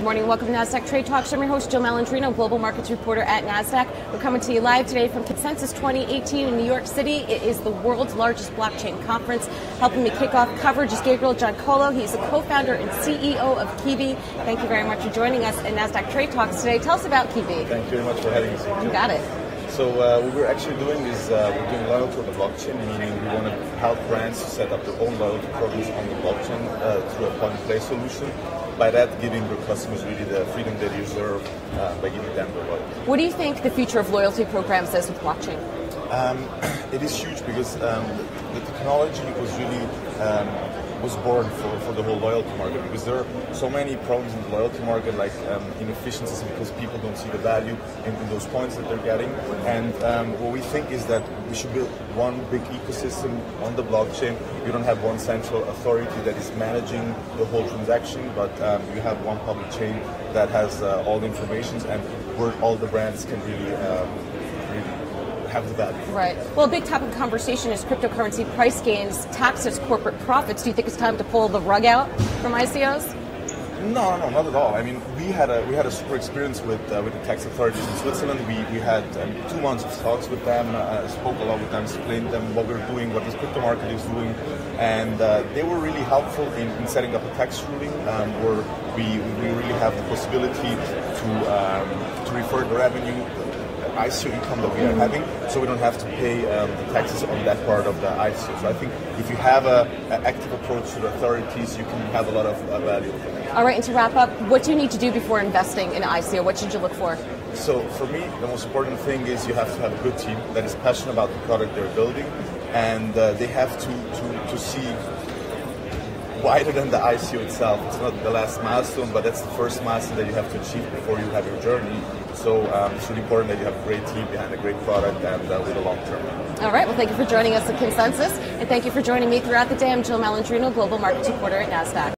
Good morning. Welcome to NASDAQ Trade Talks. I'm your host, Jill Malandrino, Global Markets Reporter at NASDAQ. We're coming to you live today from Consensus 2018 in New York City. It is the world's largest blockchain conference. Helping me kick off coverage is Gabriel Giancola. He's the co-founder and CEO of qiibee. Thank you very much for joining us in NASDAQ Trade Talks today. Tell us about qiibee. Thank you very much for having us. You got it. So uh, what we're actually doing is uh, we're doing loyalty on the blockchain, meaning we want to help brands to set up their own loyalty programs on the blockchain uh, through a plug-and-play solution. By that, giving their customers really the freedom they deserve uh, by giving them the loyalty. What do you think the future of loyalty programs is with blockchain? Um, it is huge because um, the, the technology was really um, was born for, for the whole loyalty market because there are so many problems in the loyalty market like um, inefficiencies because people don't see the value in, in those points that they're getting. And um, what we think is that we should build one big ecosystem on the blockchain. You don't have one central authority that is managing the whole transaction but um, you have one public chain that has uh, all the information and where all the brands can really, um, really have the value. Right. Well, a big topic of conversation is cryptocurrency price gains taxes corporate profits. Do you think it's time to pull the rug out from ICOs? No, no, not at all. I mean, we had a we had a super experience with uh, with the tax authorities in Switzerland. We, we had um, two months of talks with them, uh, spoke a lot with them, explained them what we're doing, what this crypto market is doing, and uh, they were really helpful in, in setting up a tax ruling um, where we, we really have the possibility to um, to refer the revenue ICO income that we are having, so we don't have to pay um, the taxes on that part of the ICO. So I think if you have an active approach to the authorities, you can have a lot of uh, value. All right, and to wrap up, what do you need to do before investing in ICO? What should you look for? So for me, the most important thing is you have to have a good team that is passionate about the product they're building, and uh, they have to, to, to see wider than the ICO itself. It's not the last milestone, but that's the first milestone that you have to achieve before you have your journey. So um, it's really important that you have a great team behind a great product and uh, with a long term. All right. Well, thank you for joining us at Consensus, and thank you for joining me throughout the day. I'm Jill Malandrino, Global Markets Reporter at NASDAQ.